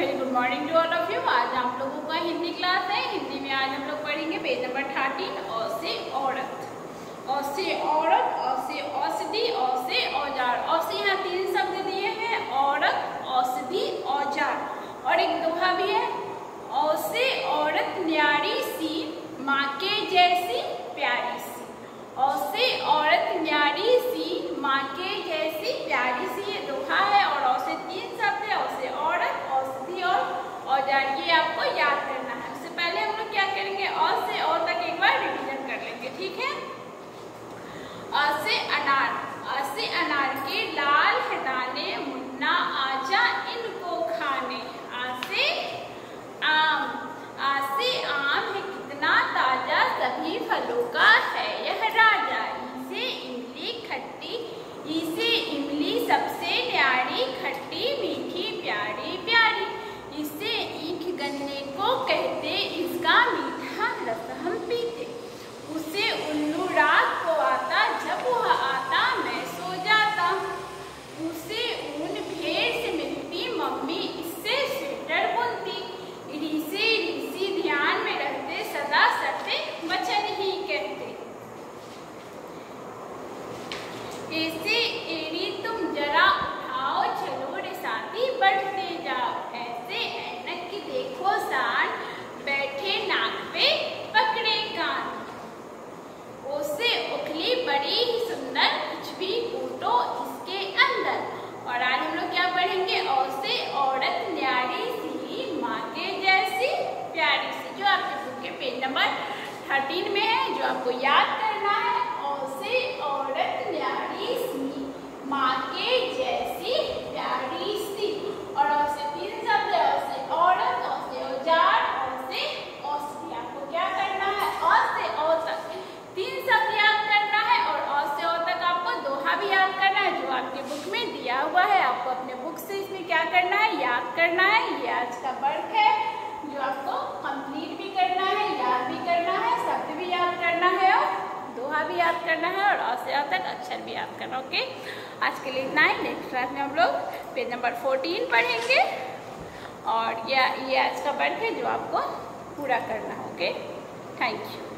Very good morning to all of you आज आप लोगों का हिंदी क्लास है। हिंदी में आज हम लोग पढ़ेंगे पेज नंबर थर्टीन और से औरत। और से औरत और से औषधि और से औज़ार। और से यहाँ तीन शब्द दिए हैं। औरत, औषधि, औज़ार। और एक दोहा भी है। और से औरत, न्यारी सी माँ के जैसी प्यारी सी और से औरत न्यारी सी माँ के जैसी प्यारी सी ये दोहा है और औसे तीन शब्द है औसे औरत औषधि और औज़ार ये आपको याद करना है उससे पहले हम लोग क्या करेंगे और से और तक एक बार रिवीजन कर लेंगे ठीक है अ से अनार अ से अनार के लाल है दाने मुन्ना, आजा, इनको खाने। आसे आम आसे आम है कितना ताज़ा सभी फलों का है। ऐसे एड़ी तुम जरा उठाओ, चलो रे साथी बढ़ते जाओ। ऐसे ऐनक की देखो सान बैठे नाक पे पकड़े कान। उखली बड़ी ही सुंदर, कुछ भी कूटो इसके अंदर। और आज हम लोग क्या पढ़ेंगे? औसे औरत न्यारी सी माँ के जैसी, प्यारी सी, जो आपके बुक के पेज नंबर थर्टीन में है, जो आपको याद करना है औसे औरत न्यारी सी माँ के जैसी प्यारी सी और औसे तीन शब्द है औसे औरत औसे औज़ार औसे औषधि आपको क्या करना है औसे औ तक तीन शब्द याद करना है और औ से औ तक आपको दोहा भी याद करना है जो आपके बुक में दिया हुआ है आपको अपने बुक से इसमें क्या करना है याद करना है, ये आज का वर्क है, जो आपको कंप्लीट भी करना है, याद भी करना है शब्द भी याद करना है और दोहा भी याद करना है और अ से तक अक्षर भी याद करना ओके आज के लिए इतना ही नेक्स्ट क्लास में हम लोग पेज नंबर फोर्टीन पढ़ेंगे और यह ये आज का वर्क है जो आपको पूरा करना है ओके थैंक यू